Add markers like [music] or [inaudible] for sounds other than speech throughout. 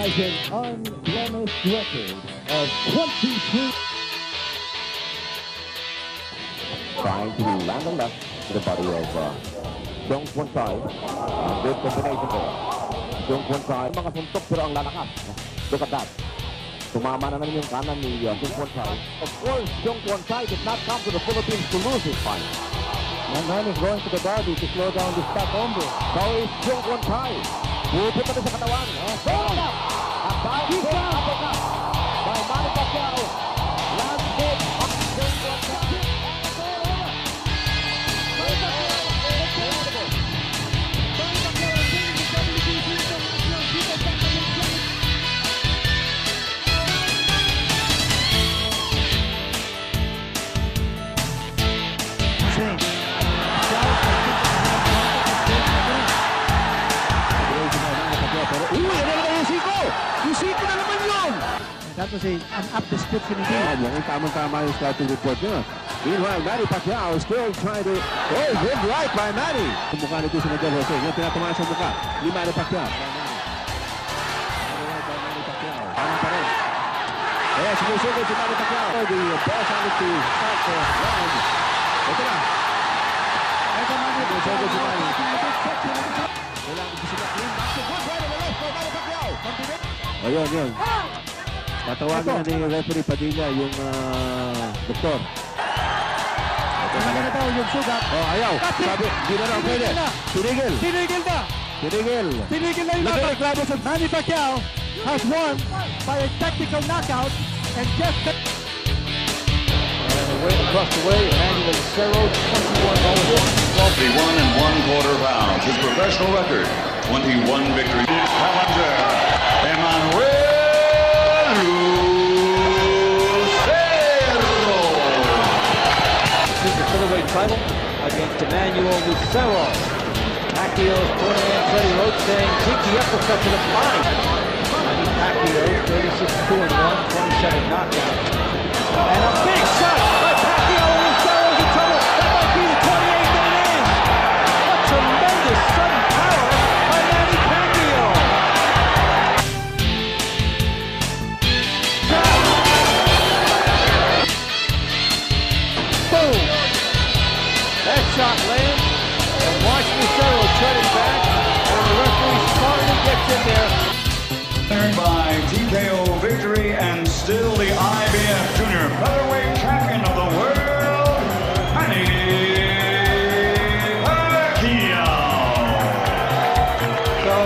has an unblemished record of 23. Trying to land on left to the body of uh, Jong Kwon Sai. Uh, good combination there. Jong Kwon Sai. Mga suntok pero ang lalakas. Look at that. Tumama na naman yung kanan ni uh, Jong Kwon Sai. Of course, Jong Kwon Sai did not come to the Philippines to lose his fight. Man is going to the body to slow down this top hombre. So is Jong Kwon Pupunta ko sa katawan. Oh, Bola! About Yung siko na naman yun! That was a, an up description indeed. Ah, Yan, yung tamang-tama yung scouting report niya. Meanwhile, Manny Pacquiao still trying to... Oh, good right by Manny! Yung mukha nito si Miguel Jose. Yung tinatamaan sa mukha ni Manny Pacquiao. Tama pa rin. Kaya sumusugod si Manny Pacquiao. The boss wanted to start the round. Ito na. Sumusugod si Manny. Kailangan ko sila clean back to good right on the left by Manny Pacquiao. Ayun, yun. Tatawagan na ni referee Padilla yung ah, doktor. Talaga na daw yung sugat. Oh, ayaw. Sabi, di na lang pwede. Tinigil na. Tinigil. Tinigil na! Tinigil. Tinigil na yung laban. Nagreklamo sa... Manny Pacquiao has won by a technical knockout and just... Across the way, Emmanuel Lucero, 21 51 and one quarter rounds. His professional record, 21 victories. Challenger, title against Emmanuel Lucero. Pacquiao's corner man Freddie Roach saying cheeky uppercut to the body. Pacquiao, 36 2 and 1, 27 knockout. And a big shot shot lands, and watch Lucero treading back, and the referee smartly gets in there. Winner by TKO victory and still the IBF Junior Featherweight Champion of the world, Manny Pacquiao.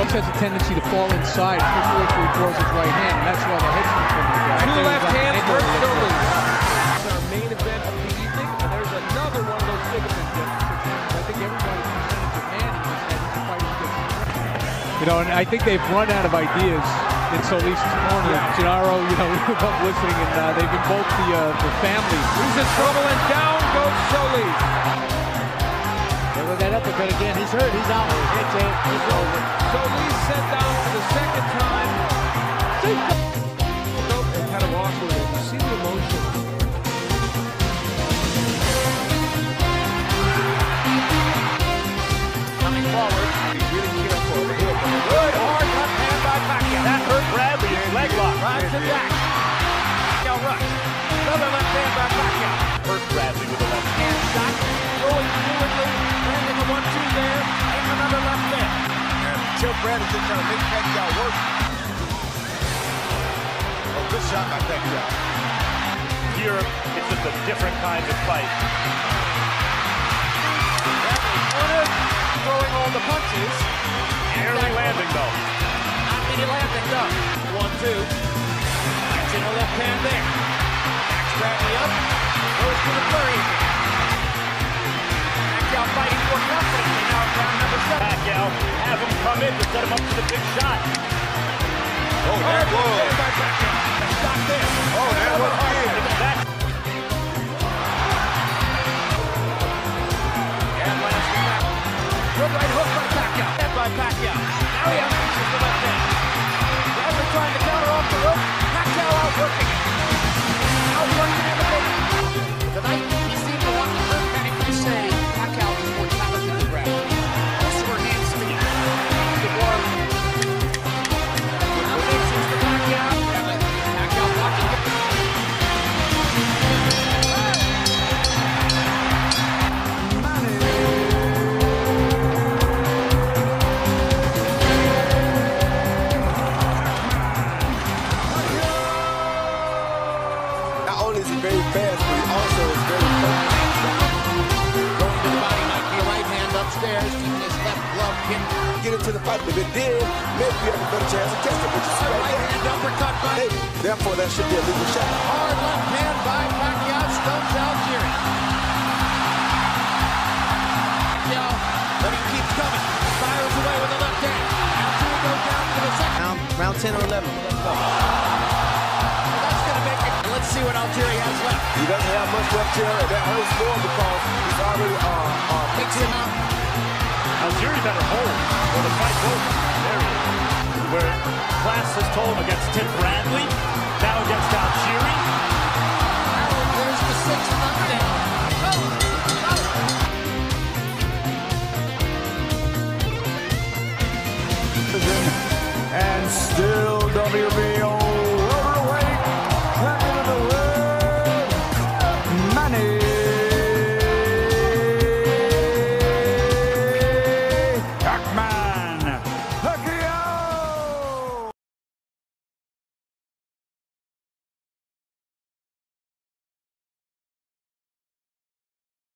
He has a tendency to fall inside, particularly if he throws his right hand, and that's why the head's not coming down. Two left hands, first shoulders. You know, and I think they've run out of ideas in Solis's corner. Gennaro, you know, [laughs] we were both listening, and uh, they've invoked the uh, the family. He's in trouble and down goes Solis. There with that uppercut again. He's hurt. He's out. It's it. It's over. Solis sent down for the second time. Bradley just trying to make Pacquiao work. Oh, good shot by Pacquiao. Here, it's just a different kind of fight. Bradley throwing all the punches. Barely landing though. Not many landing though. One, two. Gets in a left hand there. Backs Bradley up. Goes to the flurry. Pacquiao have him come in to set him up for the big shot. Oh, there was. Oh, Stop there. Oh, there was big. That And lands the. Good right hook by Pacquiao. Head by Pacquiao. Now he unleashes the left hand. Bradley trying to counter off the rope. Pacquiao. Outworking Get into the fight. If it did, maybe you have a better chance of catching it. But you see right, right hand uppercut by. Hey, therefore, that should be a legal shot. Hard left hand by Pacquiao stuns Algieri. Pacquiao, but he keeps coming. Fires away with the left hand. Algieri goes down to the second. Round, round 10 or 11. Let's. That's going to make it. Let's see what Algieri has left. He doesn't have much left here. and That hurts more because he's already uh, uh, picks him out. Algieri better hold or the fight goes. There it is. Where class has told against Tim Bradley, now against Algieri. There's the knockdown. Oh. and still WB